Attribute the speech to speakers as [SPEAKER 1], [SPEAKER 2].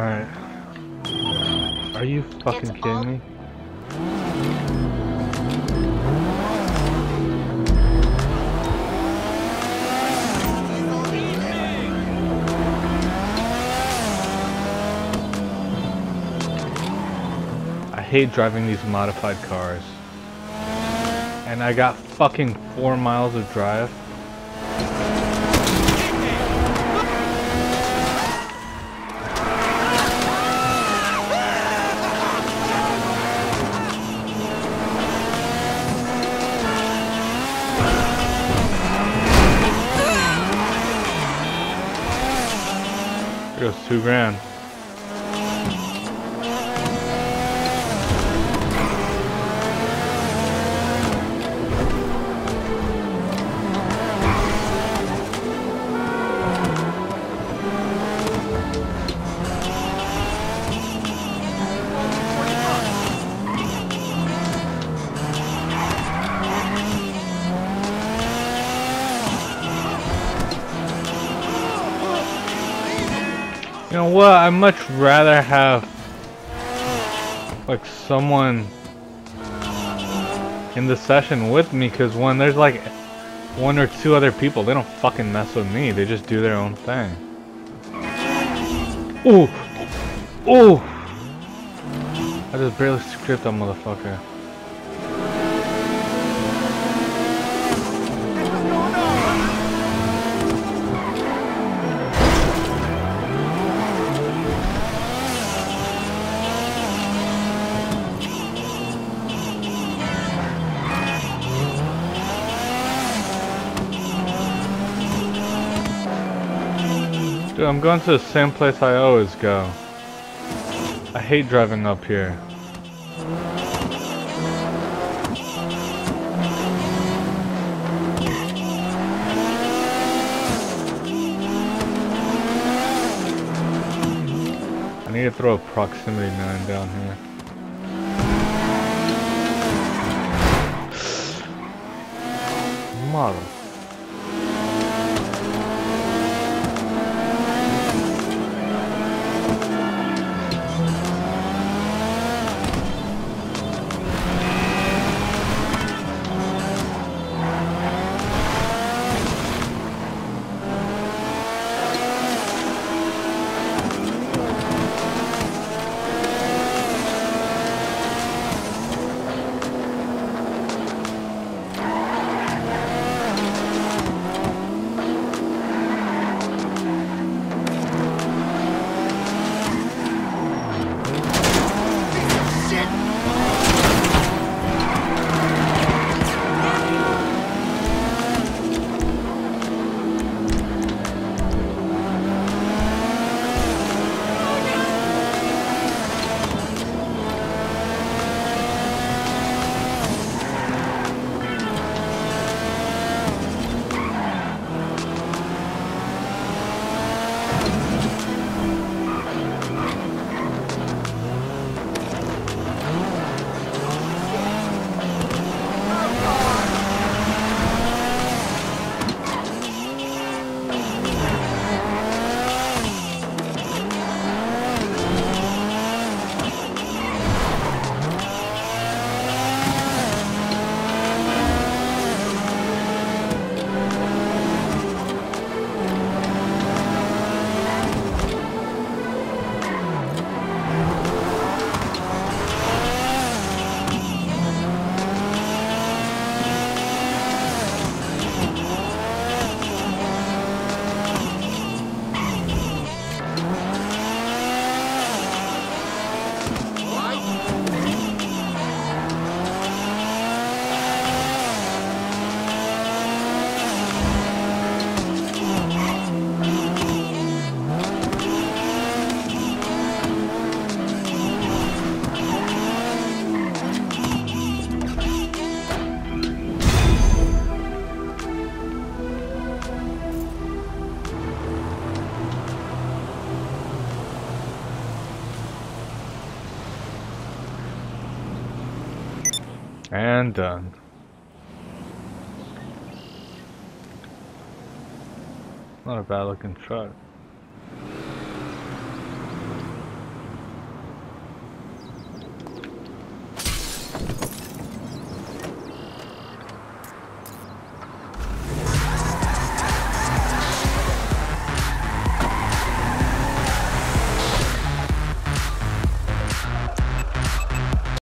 [SPEAKER 1] Alright. Are you fucking
[SPEAKER 2] It's
[SPEAKER 1] kidding me? I hate driving these modified cars. And I got fucking four miles of drive. Goes two grand. You know what? I'd much rather have like someone in the session with me because when there's like one or two other people, they don't fucking mess with me. They just do their own thing. Ooh! Ooh! I just barely script that motherfucker. Dude, I'm going to the same place I always go. I hate driving up here. I need to throw a proximity mine down here. Mother. And done. Not a bad looking truck.